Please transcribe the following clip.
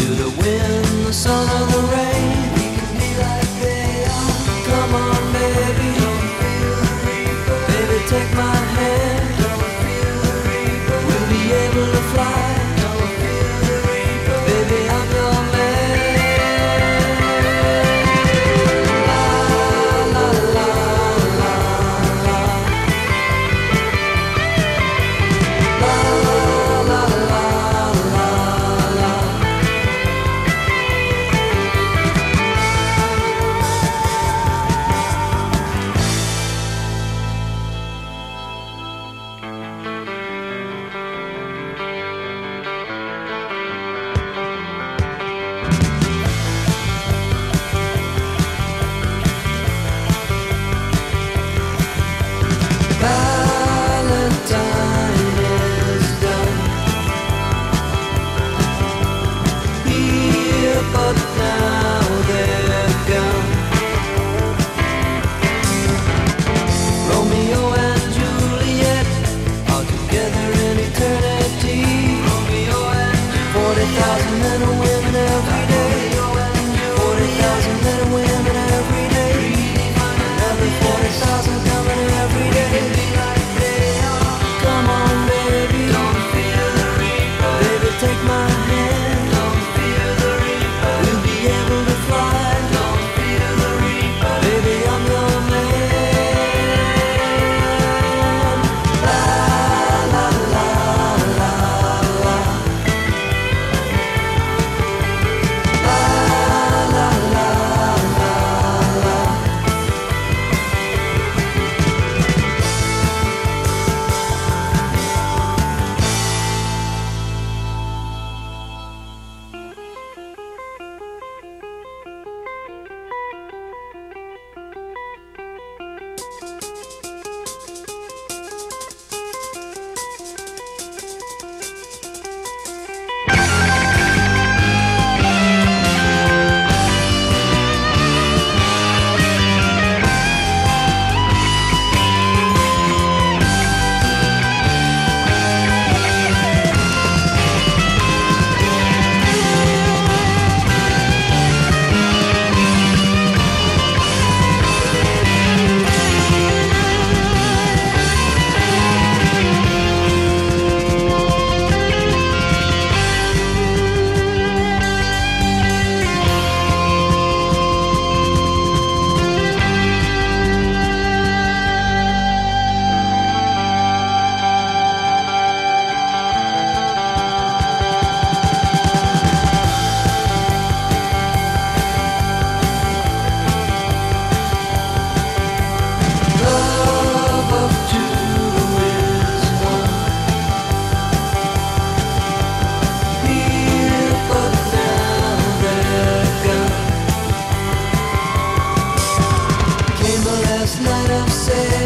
do the wind, the sun, the say